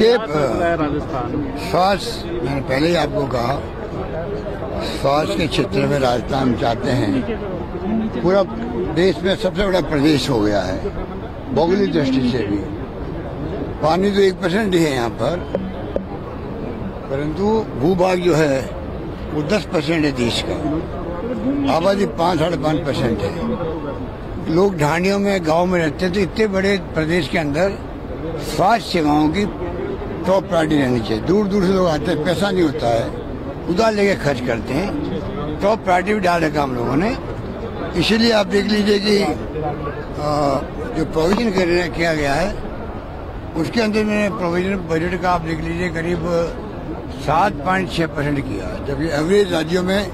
ये स्वास्थ्य मैंने पहले ही आपको कहा स्वास्थ्य के क्षेत्र में राजस्थान चाहते हैं पूरा देश में सबसे बड़ा प्रदेश हो गया है भौगोलिक दृष्टि से भी। पानी तो एक परसेंट ही है यहाँ पर परंतु भूभाग जो है वो दस परसेंट है देश का। आबादी पाँच साढ़े पाँच परसेंट है। लोग ढाणियों में गाँव में रहते हैं तो इतने बड़े प्रदेश के अंदर स्वास्थ्य सेवाओं की टॉप प्रायोरिटी रहनी चाहिए। दूर दूर से लोग आते हैं, पैसा नहीं होता है। उधार लेके खर्च करते हैं। टॉप प्रायोरिटी भी डाल रखा हम लोगों ने। इसीलिए आप देख लीजिए कि जो प्रोविज़न किया गया है, उसके अंदर मैंने प्रोविज़न बजट का आप देख लीजिए, करीब सात पॉइंट छः परसेंट किया जबकि एवरेज राज्यों में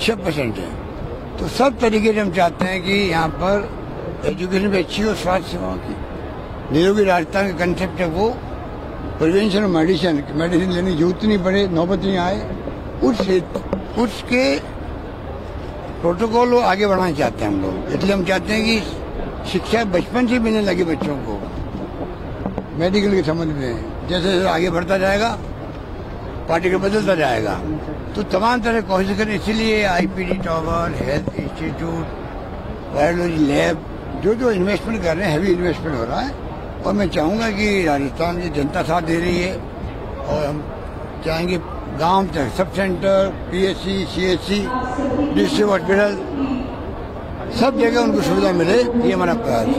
छः परसेंट है। तो सब तरीके से हम चाहते हैं कि यहाँ पर एजुकेशन भी अच्छी हो, स्वास्थ्य सेवाओं की। निरोगी राजस्थान का कंसेप्ट है वो। प्रिवेंशन और मेडिसिन मेडिसिन लेने की ज़रूरत नहीं पड़े नौबत नहीं आए, उस उसके प्रोटोकॉल वो आगे बढ़ाना चाहते हैं हम लोग। इसलिए हम चाहते हैं कि शिक्षा बचपन से मिलने लगे बच्चों को मेडिकल के संबंध में। जैसे जैसे आगे बढ़ता जाएगा पार्टिकल बदलता जाएगा। तो तमाम तरह कोशिश करें। इसीलिए IPD tower health institute virology lab जो जो इन्वेस्टमेंट कर रहे हैं हैवी इन्वेस्टमेंट हो रहा है। और मैं चाहूँगा कि राजस्थान की जनता साथ दे रही है और हम चाहेंगे गाँव तक, sub centre PSC CSC district hospital सब जगह उनको सुविधा मिले, ये हमारा प्रयास है।